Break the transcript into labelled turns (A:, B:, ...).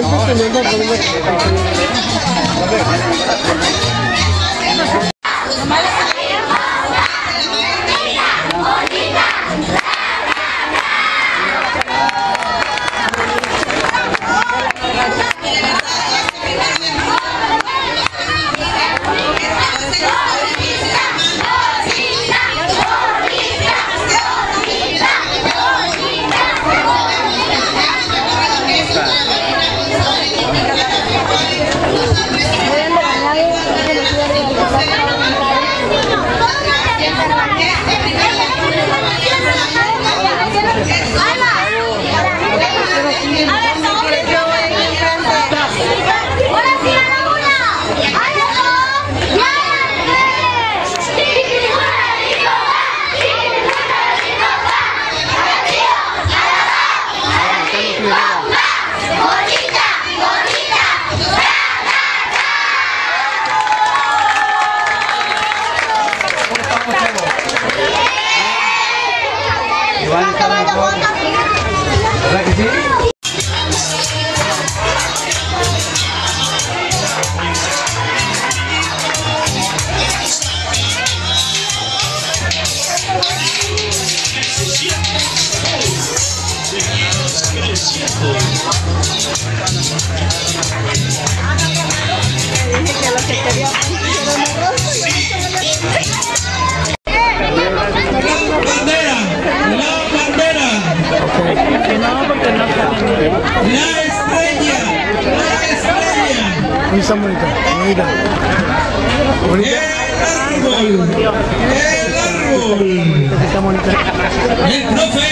A: 年配
B: して年配。Gracias. Lagi sini.
C: Muy tan bonita, bonita. Bonita,
B: el árbol, el árbol, el profe